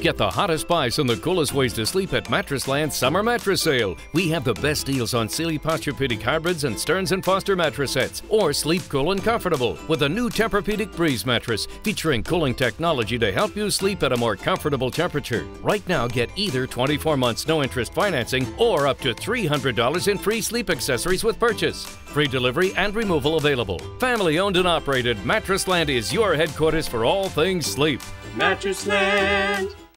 Get the hottest buys and the coolest ways to sleep at Mattressland Summer Mattress Sale. We have the best deals on Sealy Posturepedic hybrids and Stearns and Foster mattress sets, or sleep cool and comfortable with a new Tempur-Pedic Breeze mattress featuring cooling technology to help you sleep at a more comfortable temperature. Right now, get either 24 months no interest financing or up to $300 in free sleep accessories with purchase. Free delivery and removal available. Family owned and operated, Mattressland is your headquarters for all things sleep. Mattressland.